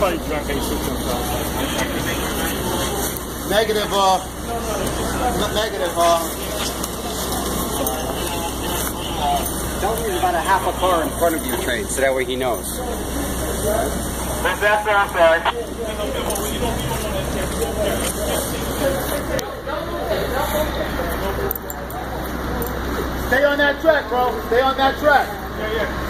drunk I used to Negative, uh, no, negative, uh. Tell me about a half a car in front of your train, so that way he knows. That's, that's what I'm sorry. Stay on that track, bro. Stay on that track. Yeah, yeah.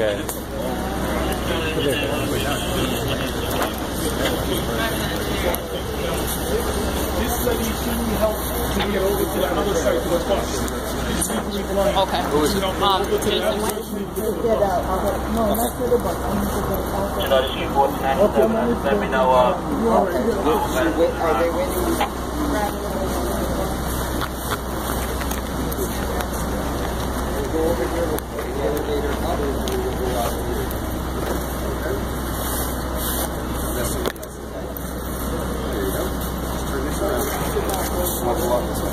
okay. This lady, need help to get over to the other side to the bus. These people need to Okay. Um, Jason, when- You know, the tonight, let me know, uh, Are they waiting? Go over here with the elevator up, and we'll go out here. That's somebody else's light. There you go. Just turn this around. I'll go out this way.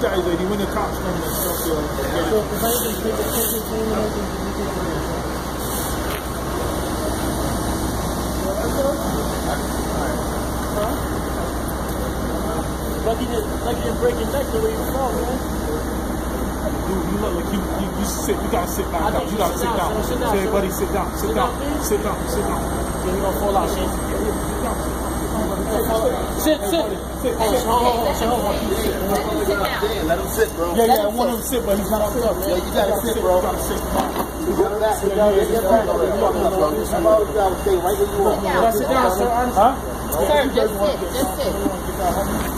guys, lady, when the cops come and stuff, they'll get it. Lucky you lucky you break your neck the way you fall, man. You, you look like you, you, you sit, you gotta sit back I down. need You you to gotta sit sit down, down. so sit down, Say, so- everybody sit down, sit Sit down, down, please. sit down, sit down. Then you're gonna fall out, Shane. Sit, sit. Sit, Oh, sit. hold on, hold on, hold on, hold on. Damn, let him sit, bro. Yeah, yeah, I want him to sit, but he's not up there, man. Yeah, you gotta sit, bro. You gotta sit. Get back, get back, get back. Fucking up, bro. Come on, you gotta stay right where you are. Can I sit down, sir? Huh? Sir, just sit, just sit.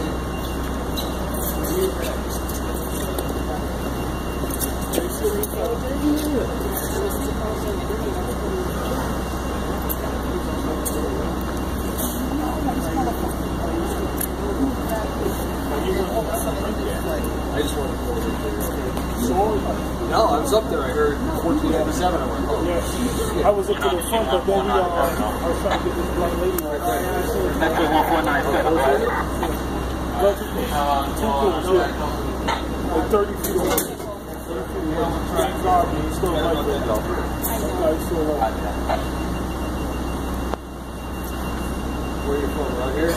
No, I was up there. I heard 1447. I went, oh. I was up to the front, but then we, uh, I was trying to get this black lady right there. that's the one four nine seven. But two kids, yeah. Like 30 feet away. 30 feet away. Thank God, man. He's still right there. Yeah, he's still right. Where are you from? Around here?